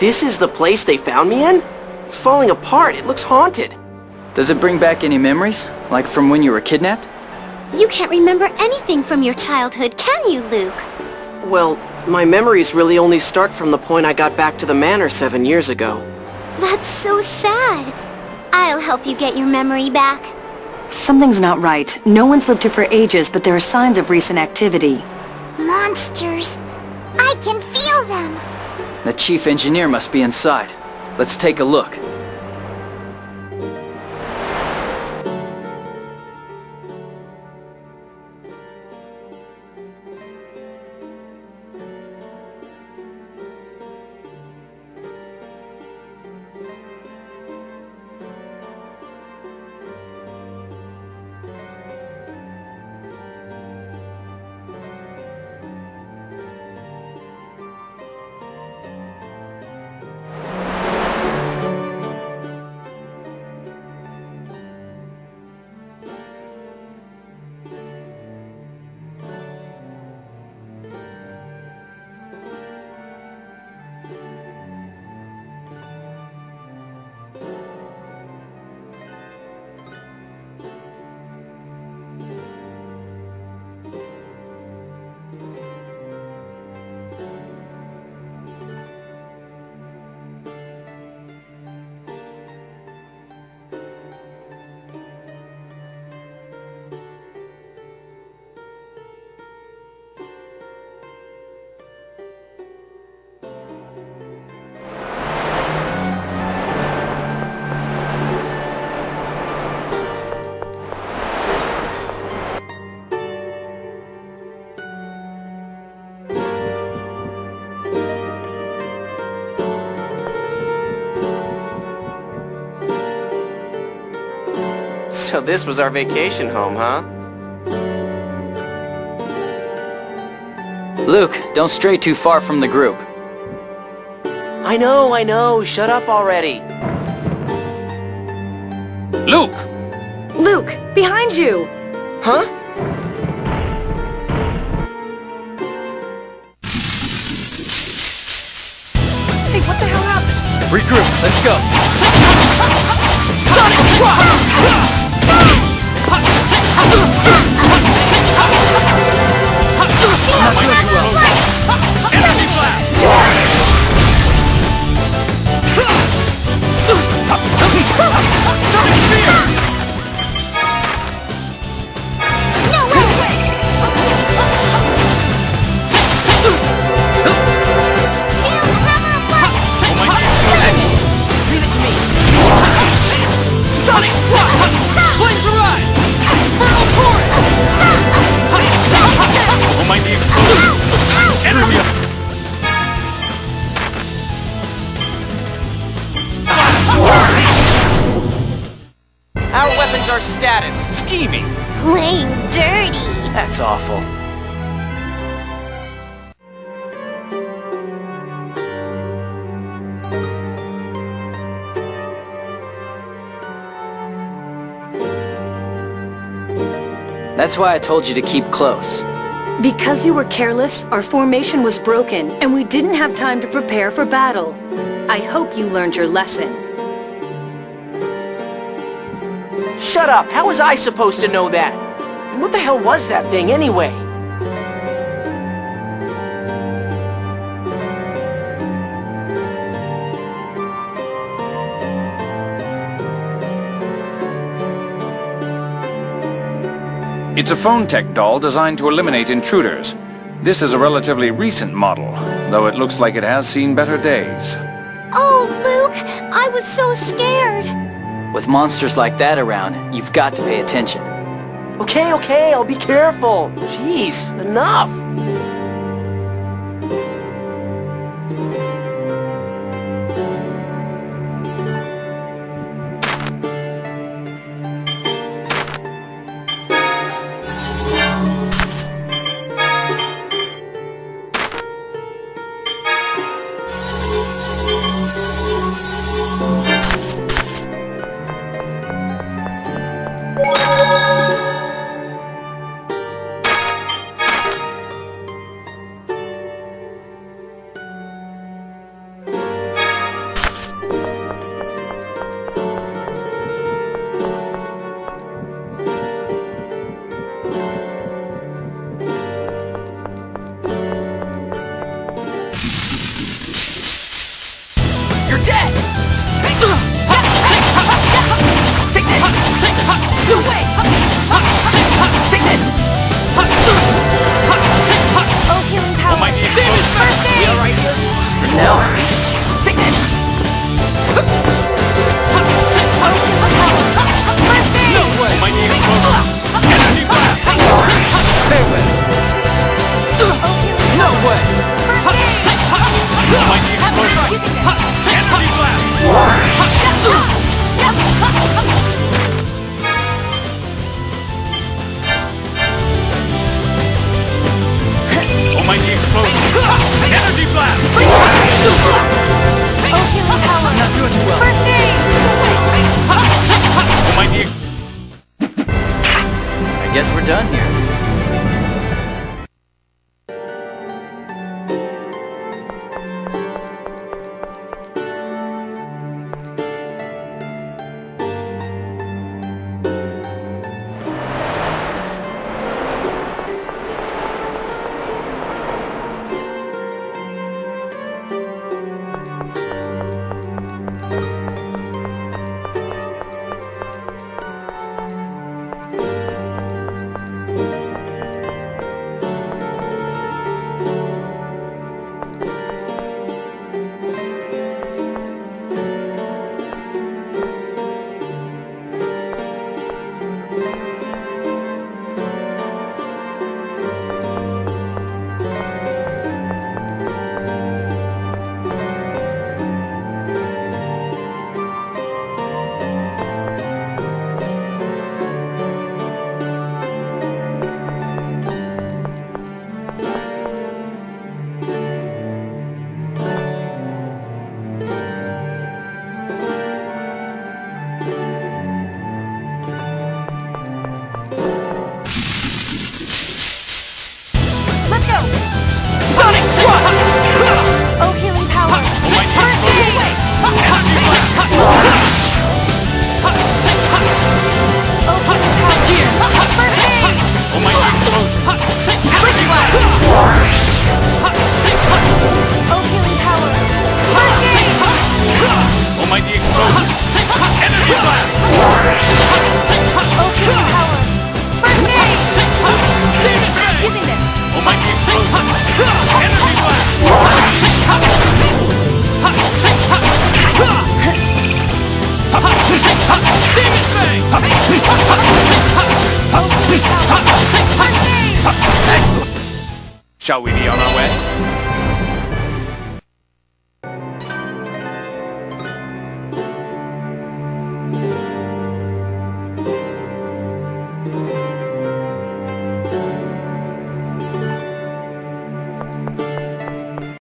This is the place they found me in? It's falling apart. It looks haunted. Does it bring back any memories? Like from when you were kidnapped? You can't remember anything from your childhood, can you, Luke? Well, my memories really only start from the point I got back to the manor seven years ago. That's so sad. I'll help you get your memory back. Something's not right. No one's lived here for ages, but there are signs of recent activity. Monsters. I can feel them. The chief engineer must be inside. Let's take a look. So this was our vacation home, huh? Luke, don't stray too far from the group. I know, I know. Shut up already. Luke! Luke, behind you! Huh? Hey, what the hell happened? Regroup, let's go. Energy Our status. Scheming! Playing dirty. That's awful. That's why I told you to keep close. Because you were careless, our formation was broken, and we didn't have time to prepare for battle. I hope you learned your lesson. Shut up! How was I supposed to know that? And what the hell was that thing anyway? It's a fontech doll designed to eliminate intruders. This is a relatively recent model, though it looks like it has seen better days. Oh, Luke, I was so scared. With monsters like that around, you've got to pay attention. Okay, okay, I'll be careful. Jeez, enough. Let's aid! Almighty explosion! Oh, power! Explosion! Energy blast! Oh, power! Using this! Almighty explosion! Shall we be on our way?